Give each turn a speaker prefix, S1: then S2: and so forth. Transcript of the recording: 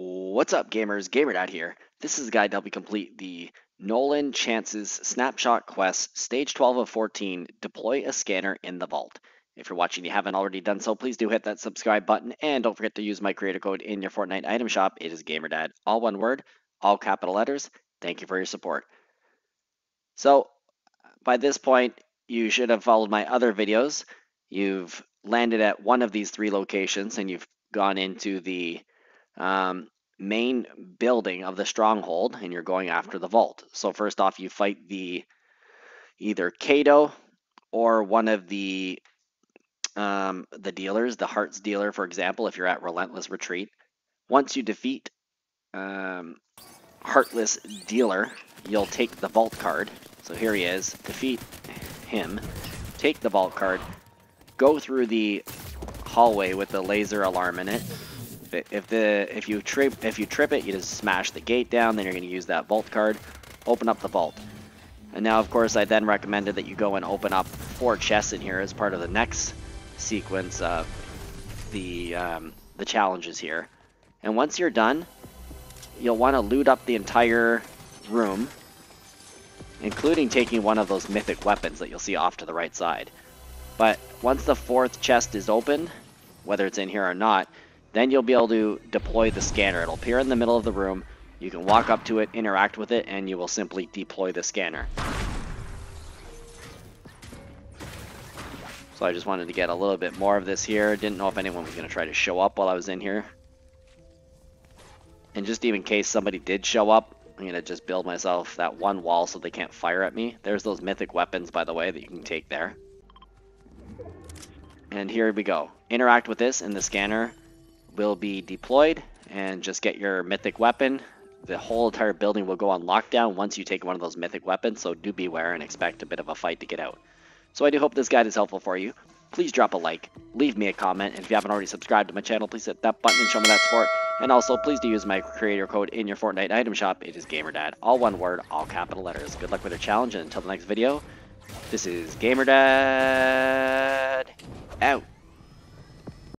S1: What's up, gamers? GamerDad here. This is a guide to help you complete the Nolan Chance's Snapshot Quest, Stage 12 of 14, Deploy a Scanner in the Vault. If you're watching and you haven't already done so, please do hit that subscribe button, and don't forget to use my creator code in your Fortnite item shop. It is GamerDad, all one word, all capital letters. Thank you for your support. So, by this point, you should have followed my other videos. You've landed at one of these three locations, and you've gone into the um, main building of the stronghold and you're going after the vault. So first off, you fight the either Kado or one of the um, the dealers, the Hearts dealer, for example, if you're at Relentless Retreat. Once you defeat um, Heartless Dealer, you'll take the vault card. So here he is. Defeat him. Take the vault card. Go through the hallway with the laser alarm in if the if you trip if you trip it, you just smash the gate down. Then you're going to use that vault card, open up the vault. And now, of course, I then recommended that you go and open up four chests in here as part of the next sequence of the um, the challenges here. And once you're done, you'll want to loot up the entire room, including taking one of those mythic weapons that you'll see off to the right side. But once the fourth chest is open, whether it's in here or not, then you'll be able to deploy the scanner. It'll appear in the middle of the room. You can walk up to it, interact with it, and you will simply deploy the scanner. So I just wanted to get a little bit more of this here. Didn't know if anyone was going to try to show up while I was in here. And just even in case somebody did show up, I'm going to just build myself that one wall so they can't fire at me. There's those mythic weapons, by the way, that you can take there. And here we go. Interact with this in the scanner will be deployed and just get your mythic weapon. The whole entire building will go on lockdown once you take one of those mythic weapons, so do beware and expect a bit of a fight to get out. So I do hope this guide is helpful for you. Please drop a like, leave me a comment, and if you haven't already subscribed to my channel, please hit that button and show me that support. And also, please do use my creator code in your Fortnite item shop. It is GamerDad, all one word, all capital letters. Good luck with your challenge, and until the next video, this is GamerDad, out.